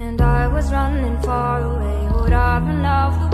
And I was running far away, would I run off the